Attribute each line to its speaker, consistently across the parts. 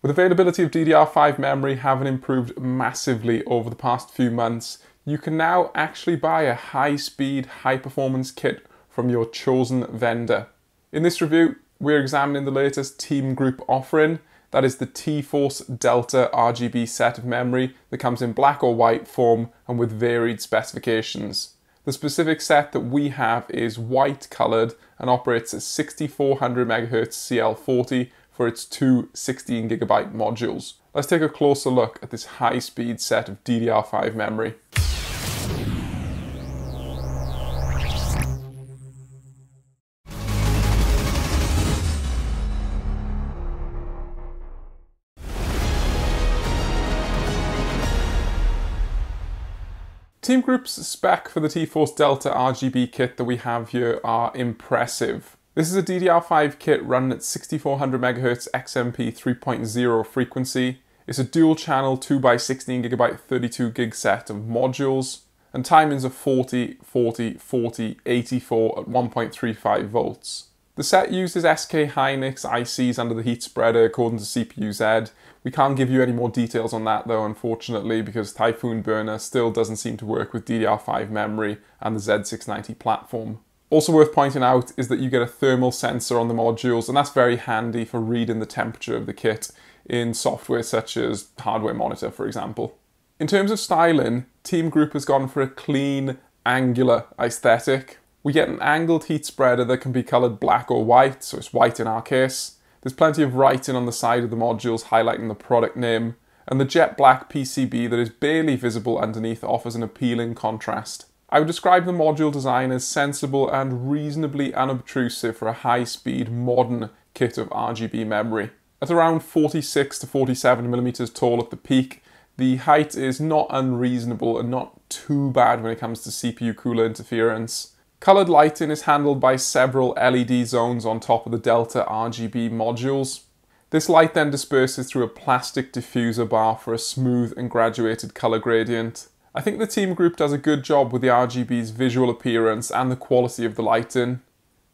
Speaker 1: With availability of DDR5 memory having improved massively over the past few months, you can now actually buy a high-speed, high-performance kit from your chosen vendor. In this review, we're examining the latest Team Group offering, that is the T-Force Delta RGB set of memory that comes in black or white form and with varied specifications. The specific set that we have is white coloured and operates at 6400 MHz CL40 for its two 16 gigabyte modules. Let's take a closer look at this high-speed set of DDR5 memory. Team Group's spec for the T-Force Delta RGB kit that we have here are impressive. This is a DDR5 kit running at 6400 MHz XMP 3.0 frequency. It's a dual channel 2x16GB 32 gig set of modules and timings are 40, 40, 40, 84 at 1.35 volts. The set uses SK Hynix ICs under the heat spreader according to CPU-Z. We can't give you any more details on that though unfortunately because Thaiphoon Burner still doesn't seem to work with DDR5 memory and the Z690 platform. Also worth pointing out is that you get a thermal sensor on the modules and that's very handy for reading the temperature of the kit in software such as Hardware Monitor for example. In terms of styling, Team Group has gone for a clean, angular aesthetic. We get an angled heat spreader that can be coloured black or white, so it's white in our case. There's plenty of writing on the side of the modules highlighting the product name, and the jet black PCB that is barely visible underneath offers an appealing contrast. I would describe the module design as sensible and reasonably unobtrusive for a high-speed modern kit of RGB memory. At around 46 to 47 millimeters tall at the peak, the height is not unreasonable and not too bad when it comes to CPU cooler interference. Coloured lighting is handled by several LED zones on top of the Delta RGB modules. This light then disperses through a plastic diffuser bar for a smooth and graduated colour gradient. I think the team group does a good job with the RGB's visual appearance and the quality of the lighting.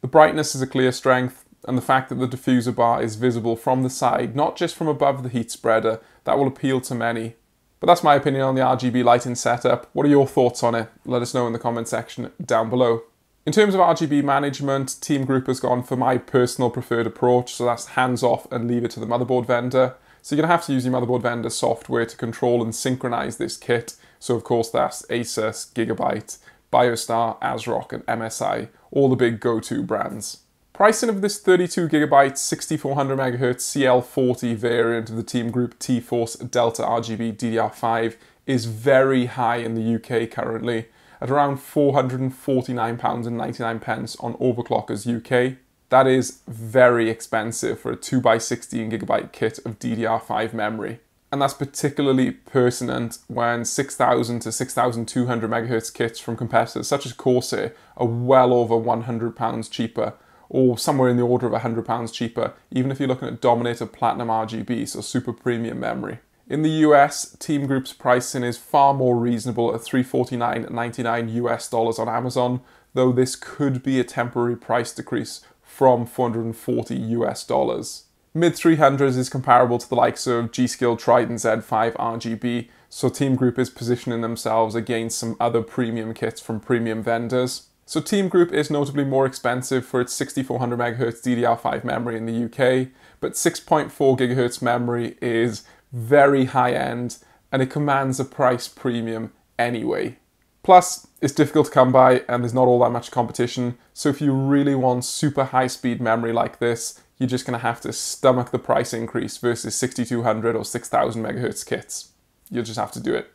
Speaker 1: The brightness is a clear strength, and the fact that the diffuser bar is visible from the side, not just from above the heat spreader, that will appeal to many. But that's my opinion on the RGB lighting setup. What are your thoughts on it? Let us know in the comment section down below. In terms of RGB management, Team Group has gone for my personal preferred approach, so that's hands off and leave it to the motherboard vendor. So you're to have to use your motherboard vendor software to control and synchronize this kit. So of course that's Asus, Gigabyte, Biostar, ASRock and MSI, all the big go-to brands. Pricing of this 32GB 6400 MHz CL40 variant of the Team Group T-Force Delta RGB DDR5 is very high in the UK currently, at around £449.99 on Overclockers UK. That is very expensive for a 2x16GB kit of DDR5 memory. And that's particularly pertinent when 6000 to 6200 MHz kits from competitors such as Corsair are well over £100 cheaper or somewhere in the order of £100 cheaper, even if you're looking at Dominator Platinum RGB, so super premium memory. In the US, Team Group's pricing is far more reasonable at 349.99 US dollars on Amazon, though this could be a temporary price decrease from 440 US dollars. Mid 300s is comparable to the likes of G.Skill Trident Z5 RGB, so Team Group is positioning themselves against some other premium kits from premium vendors. So Team Group is notably more expensive for its 6400 MHz DDR5 memory in the UK, but 6.4 GHz memory is very high end, and it commands a price premium anyway. Plus, it's difficult to come by and there's not all that much competition, so if you really want super high speed memory like this, you're just going to have to stomach the price increase versus 6200 or 6000 megahertz kits. You'll just have to do it.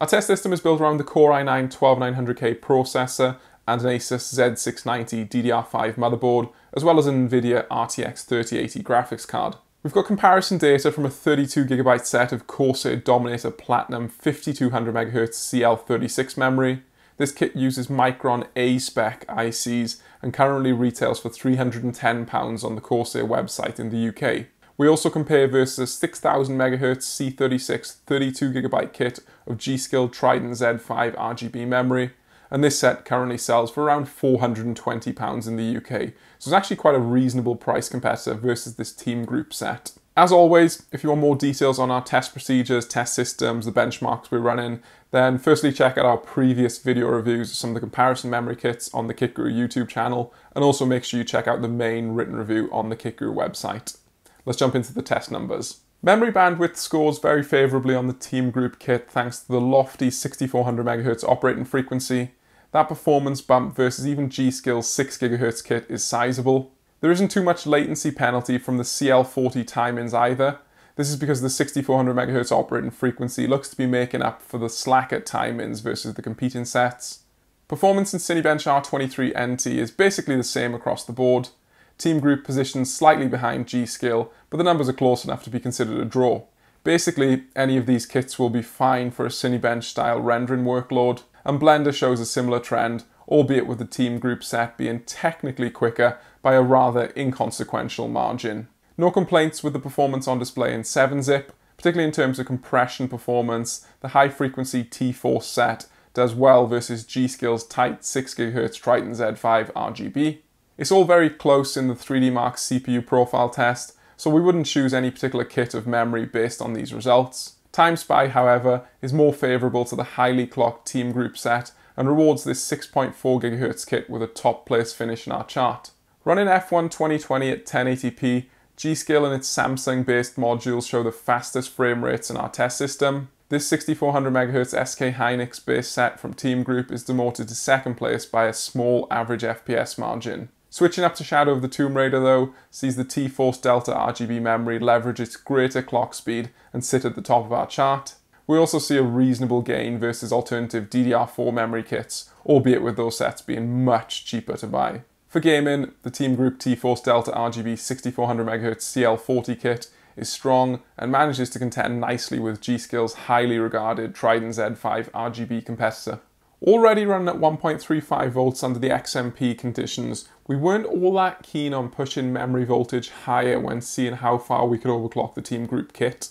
Speaker 1: Our test system is built around the Core i9 12900K processor and an Asus Z690 DDR5 motherboard, as well as an NVIDIA RTX 3080 graphics card. We've got comparison data from a 32GB set of Corsair Dominator Platinum 5200MHz CL36 memory. This kit uses Micron A-spec ICs and currently retails for £310 on the Corsair website in the UK. We also compare versus 6000MHz C36 32GB kit of G-Skill Trident Z5 RGB memory, and this set currently sells for around £420 in the UK. So it's actually quite a reasonable price competitor versus this Team Group set. As always, if you want more details on our test procedures, test systems, the benchmarks we're running, then firstly check out our previous video reviews of some of the comparison memory kits on the KitGuru YouTube channel, and also make sure you check out the main written review on the KitGuru website. Let's jump into the test numbers. Memory bandwidth scores very favourably on the Team Group kit thanks to the lofty 6400 MHz operating frequency. That performance bump versus even G-Skill's 6 GHz kit is sizable. There isn't too much latency penalty from the CL40 timings either. This is because the 6400 MHz operating frequency looks to be making up for the slacker timings versus the competing sets. Performance in Cinebench R23NT is basically the same across the board. Team Group positions slightly behind G-Skill, but the numbers are close enough to be considered a draw. Basically, any of these kits will be fine for a Cinebench style rendering workload, and Blender shows a similar trend, albeit with the Team Group set being technically quicker by a rather inconsequential margin. No complaints with the performance on display in 7-zip, particularly in terms of compression performance. The high frequency T-Force set does well versus G-Skill's tight 6GHz Trident Z5 RGB. It's all very close in the 3D Mark CPU profile test, so we wouldn't choose any particular kit of memory based on these results. TimeSpy, however, is more favourable to the highly clocked Team Group set and rewards this 6.4 GHz kit with a top place finish in our chart. Running F1 2020 at 1080p, G.Skill and its Samsung-based modules show the fastest frame rates in our test system. This 6400 MHz SK Hynix based set from Team Group is demoted to second place by a small average FPS margin. Switching up to Shadow of the Tomb Raider though, sees the T-Force Delta RGB memory leverage its greater clock speed and sit at the top of our chart. We also see a reasonable gain versus alternative DDR4 memory kits, albeit with those sets being much cheaper to buy. For gaming, the Team Group T-Force Delta RGB 6400MHz CL40 kit is strong and manages to contend nicely with G-Skill's highly regarded Trident Z5 RGB competitor. Already running at 1.35 volts under the XMP conditions, we weren't all that keen on pushing memory voltage higher when seeing how far we could overclock the Team Group kit.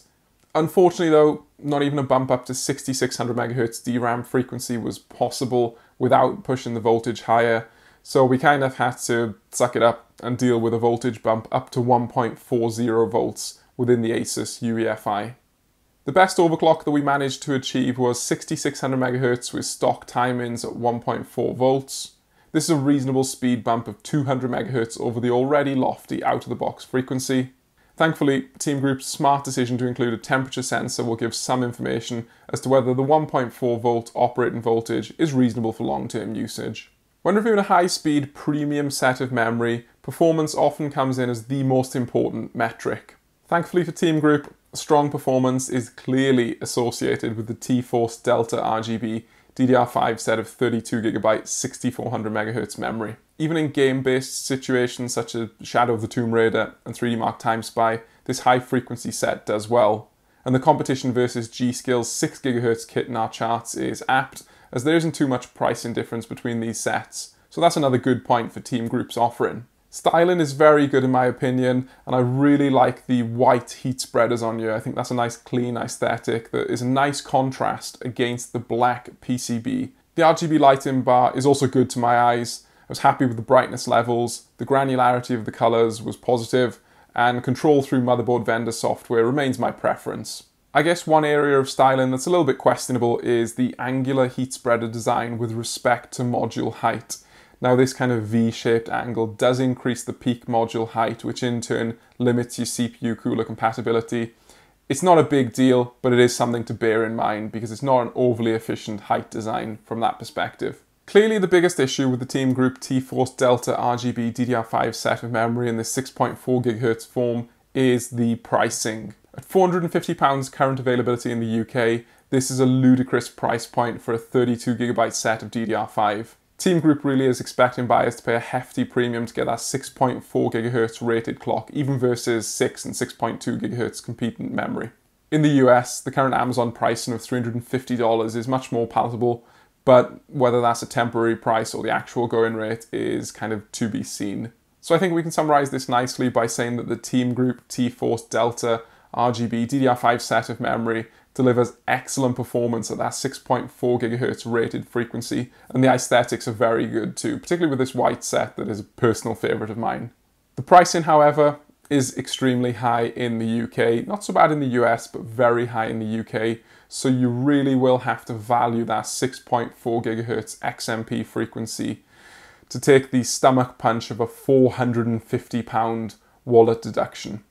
Speaker 1: Unfortunately though, not even a bump up to 6600 MHz DRAM frequency was possible without pushing the voltage higher, so we kind of had to suck it up and deal with a voltage bump up to 1.40 volts within the Asus UEFI. The best overclock that we managed to achieve was 6600 MHz with stock timings at 1.4 volts. This is a reasonable speed bump of 200 MHz over the already lofty out-of-the-box frequency. Thankfully, Team Group's smart decision to include a temperature sensor will give some information as to whether the 1.4 volt operating voltage is reasonable for long-term usage. When reviewing a high-speed premium set of memory, performance often comes in as the most important metric. Thankfully for Team Group, strong performance is clearly associated with the T-Force Delta RGB DDR5 set of 32GB 6400MHz memory. Even in game-based situations such as Shadow of the Tomb Raider and 3D Mark Time Spy, this high-frequency set does well. And the competition versus G-Skill's 6GHz kit in our charts is apt, as there isn't too much pricing difference between these sets, so that's another good point for Team Group's offering. Styling is very good in my opinion, and I really like the white heat spreaders on you. I think that's a nice clean aesthetic that is a nice contrast against the black PCB. The RGB lighting bar is also good to my eyes. I was happy with the brightness levels, the granularity of the colours was positive, and control through motherboard vendor software remains my preference. I guess one area of styling that's a little bit questionable is the angular heat spreader design with respect to module height. Now this kind of V-shaped angle does increase the peak module height, which in turn limits your CPU cooler compatibility. It's not a big deal, but it is something to bear in mind because it's not an overly efficient height design from that perspective. Clearly the biggest issue with the Team Group T-Force Delta RGB DDR5 set of memory in this 6.4 GHz form is the pricing. At £450 current availability in the UK, this is a ludicrous price point for a 32GB set of DDR5. Team Group really is expecting buyers to pay a hefty premium to get that 6.4 GHz rated clock, even versus 6 and 6.2 GHz competent memory. In the US, the current Amazon pricing of $350 is much more palatable, but whether that's a temporary price or the actual going rate is kind of to be seen. So I think we can summarize this nicely by saying that the Team Group T-Force Delta RGB DDR5 set of memory delivers excellent performance at that 6.4 gigahertz rated frequency, and the aesthetics are very good too, particularly with this white set that is a personal favourite of mine. The pricing, however, is extremely high in the UK, not so bad in the US, but very high in the UK. So you really will have to value that 6.4 gigahertz XMP frequency to take the stomach punch of a 450 pound wallet deduction.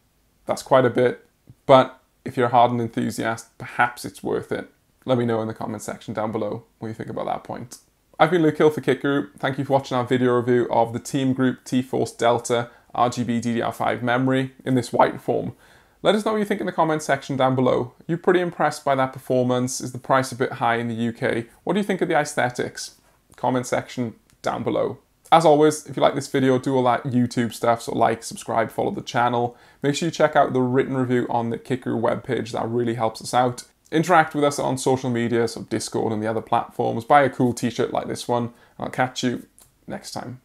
Speaker 1: That's quite a bit, but if you're a hardened enthusiast, perhaps it's worth it. Let me know in the comment section down below what you think about that point. I've been Luke Hill for KitGuru. Thank you for watching our video review of the Team Group T-Force Delta RGB DDR5 memory in this white form. Let us know what you think in the comment section down below. Are you pretty impressed by that performance? Is the price a bit high in the UK? What do you think of the aesthetics? Comment section down below. As always, if you like this video, do all that YouTube stuff, so like, subscribe, follow the channel. Make sure you check out the written review on the Group webpage, that really helps us out. Interact with us on social media, so Discord and the other platforms. Buy a cool t-shirt like this one. I'll catch you next time.